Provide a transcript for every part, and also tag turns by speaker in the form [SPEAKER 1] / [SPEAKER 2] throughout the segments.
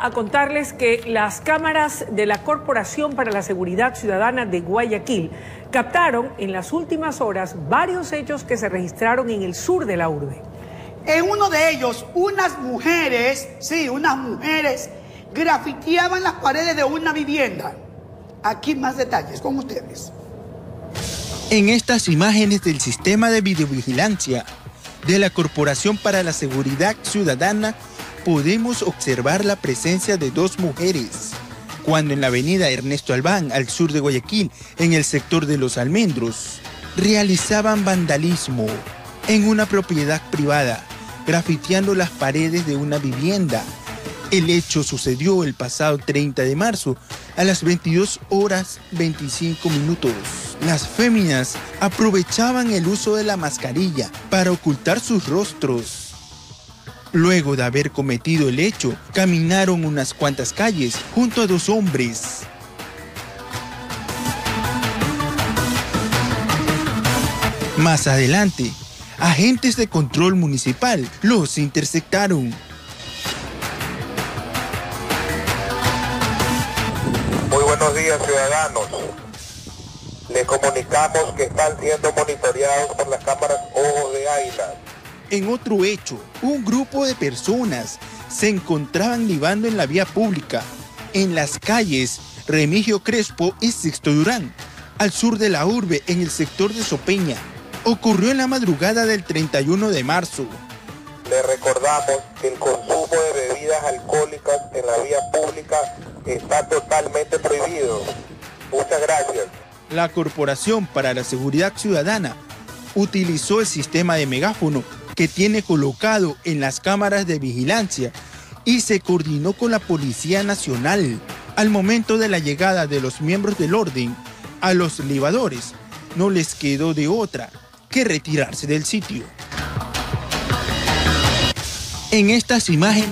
[SPEAKER 1] a contarles que las cámaras de la Corporación para la Seguridad Ciudadana de Guayaquil captaron en las últimas horas varios hechos que se registraron en el sur de la urbe.
[SPEAKER 2] En uno de ellos, unas mujeres, sí, unas mujeres, grafiteaban las paredes de una vivienda. Aquí más detalles con ustedes.
[SPEAKER 3] En estas imágenes del sistema de videovigilancia de la Corporación para la Seguridad Ciudadana podemos observar la presencia de dos mujeres. Cuando en la avenida Ernesto Albán, al sur de Guayaquil, en el sector de los almendros, realizaban vandalismo en una propiedad privada, grafiteando las paredes de una vivienda. El hecho sucedió el pasado 30 de marzo a las 22 horas 25 minutos. Las féminas aprovechaban el uso de la mascarilla para ocultar sus rostros Luego de haber cometido el hecho, caminaron unas cuantas calles junto a dos hombres. Más adelante, agentes de control municipal los interceptaron.
[SPEAKER 4] Muy buenos días ciudadanos. Les comunicamos que están siendo monitoreados por las cámaras Ojos de Águila
[SPEAKER 3] en otro hecho, un grupo de personas se encontraban libando en la vía pública, en las calles Remigio Crespo y Sixto Durán, al sur de la urbe, en el sector de Sopeña. Ocurrió en la madrugada del 31 de marzo.
[SPEAKER 4] Le recordamos que el consumo de bebidas alcohólicas en la vía pública está totalmente prohibido. Muchas gracias.
[SPEAKER 3] La Corporación para la Seguridad Ciudadana utilizó el sistema de megáfono que tiene colocado en las cámaras de vigilancia y se coordinó con la Policía Nacional. Al momento de la llegada de los miembros del orden a los libadores, no les quedó de otra que retirarse del sitio. En estas imágenes...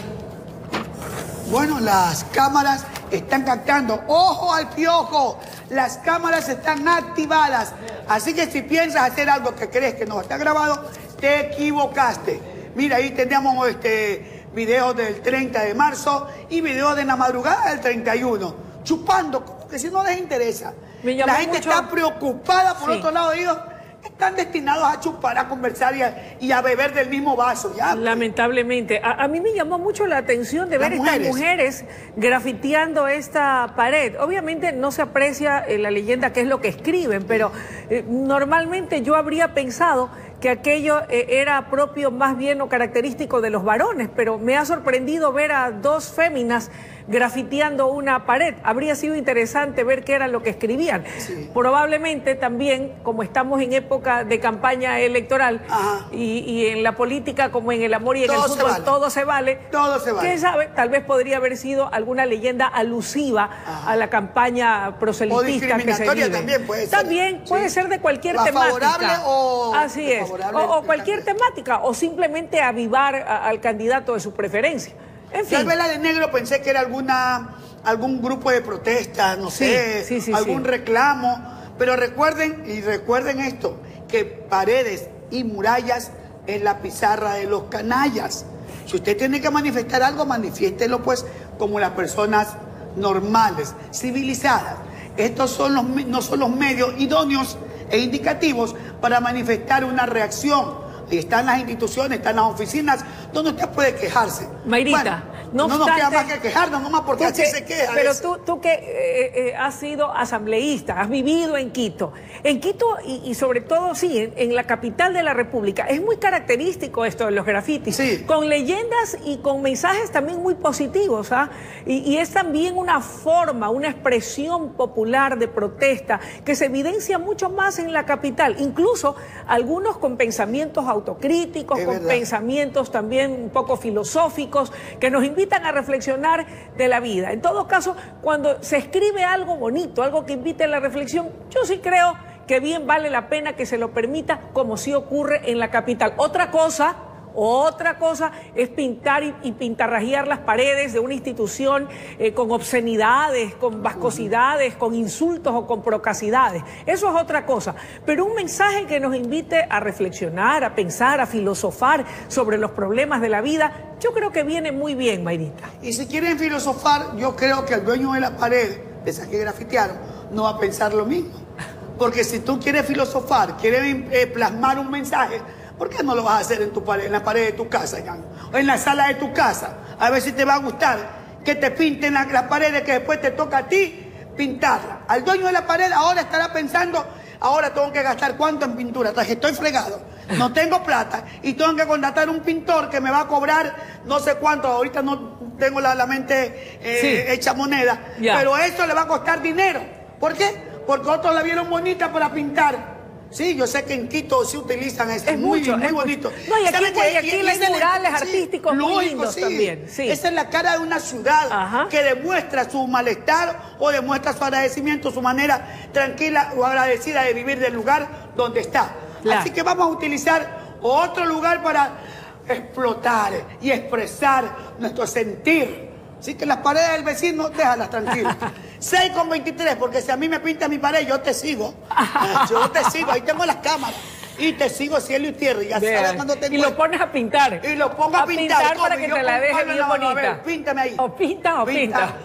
[SPEAKER 2] Bueno, las cámaras están captando. ¡Ojo al piojo! Las cámaras están activadas. Así que si piensas hacer algo que crees que no está grabado, te equivocaste. Mira, ahí tenemos este video del 30 de marzo y video de la madrugada del 31. Chupando, como que si no les interesa. La gente está preocupada, por otro lado, ellos están destinados a chupar, a conversar y a, beber del mismo vaso. ¿ya?
[SPEAKER 1] Lamentablemente. A, mí me llamó mucho la atención de ver estas mujeres grafiteando esta pared. Obviamente no se aprecia en la leyenda qué es lo que escriben, pero eh, normalmente yo habría pensado que aquello eh, era propio más bien o característico de los varones, pero me ha sorprendido ver a dos féminas grafiteando una pared. Habría sido interesante ver qué era lo que escribían. Probablemente también, como estamos en época de campaña electoral y, en la política como en el amor y en el fútbol, todo se vale.
[SPEAKER 2] Todo se vale.
[SPEAKER 1] ¿Quién sabe? Tal vez podría haber sido alguna leyenda alusiva a la campaña proselitista que se vive.
[SPEAKER 2] También puede ser.
[SPEAKER 1] También puede ser de cualquier temática.
[SPEAKER 2] Favorable o...
[SPEAKER 1] Así es. O, cualquier temática. O simplemente avivar al candidato de su preferencia.
[SPEAKER 2] Tal vez la de negro pensé que era alguna, algún grupo de protesta, no sé, algún reclamo. Pero recuerden, y recuerden esto, que paredes y murallas es la pizarra de los canallas. Si usted tiene que manifestar algo, manifiéstelo pues como las personas normales, civilizadas. Estos son los, no son los medios idóneos e indicativos para manifestar una reacción y están las instituciones, están las oficinas donde usted puede quejarse.
[SPEAKER 1] Mayrita,
[SPEAKER 2] no, nos queda más que quejarnos, nomás porque así se queja.
[SPEAKER 1] Pero tú, tú que eh, eh, has sido asambleísta, has vivido en Quito. En Quito y, sobre todo, sí, en, la capital de la República, es muy característico esto de los grafitis. Con leyendas y con mensajes también muy positivos. ¿ah? Y, y es también una forma, una expresión popular de protesta que se evidencia mucho más en la capital. Incluso algunos con pensamientos autocríticos, con pensamientos también un poco filosóficos, que nos invitan a reflexionar de la vida. En todo caso, cuando se escribe algo bonito, algo que invite a la reflexión, yo sí creo que bien vale la pena que se lo permita, como sí ocurre en la capital. Otra cosa, Otra cosa es pintar y, pintarrajear las paredes de una institución eh, con obscenidades, con vascosidades, con insultos o con procacidades. Eso es otra cosa. Pero un mensaje que nos invite a reflexionar, a pensar, a filosofar sobre los problemas de la vida, yo creo que viene muy bien, Mayrita.
[SPEAKER 2] Y si quieren filosofar, yo creo que el dueño de la pared, de esas que no va a pensar lo mismo. Porque si tú quieres filosofar, quieres eh, plasmar un mensaje, ¿por qué no lo vas a hacer en, tu pared, en la pared de tu casa, O en la sala de tu casa. A ver si te va a gustar que te pinten las la paredes que después te toca a ti pintarla. Al dueño de la pared ahora estará pensando, ahora tengo que gastar cuánto en pintura, hasta que estoy fregado, no tengo plata y tengo que contratar un pintor que me va a cobrar no sé cuánto, ahorita no tengo la, mente eh, hecha moneda, pero eso le va a costar dinero. ¿Por qué? porque otros la vieron bonita para pintar. Sí, yo sé que en Quito sí utilizan eso. Es muy, muy bonito.
[SPEAKER 1] No, y aquí, hay murales artísticos muy lindos también.
[SPEAKER 2] Esa es la cara de una ciudad que demuestra su malestar o demuestra su agradecimiento, su manera tranquila o agradecida de vivir del lugar donde está. Así que vamos a utilizar otro lugar para explotar y expresar nuestro sentir. Así que las paredes del vecino, déjalas tranquilas. 6 con 23, porque si a mí me pinta mi pared, yo te sigo. Yo te sigo, ahí tengo las cámaras. Y te sigo cielo y tierra. Y, ya sabes cuando te
[SPEAKER 1] y lo pones a pintar.
[SPEAKER 2] Y lo pongo a, pintar.
[SPEAKER 1] para que te la deje bien bonita. A ver,
[SPEAKER 2] píntame ahí.
[SPEAKER 1] O pinta o pinta. pinta.